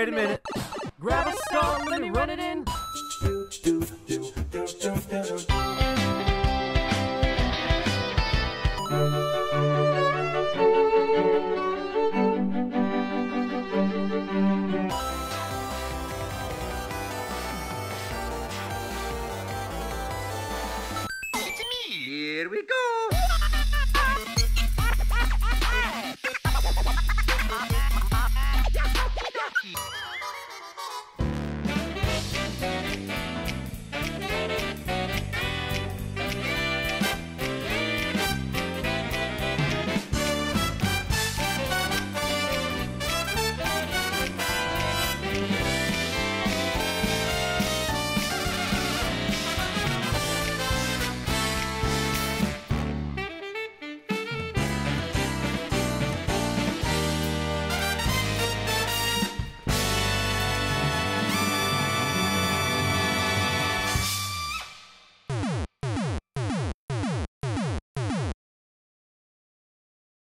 wait a minute. Grab a stone, let me run it in. Here we go.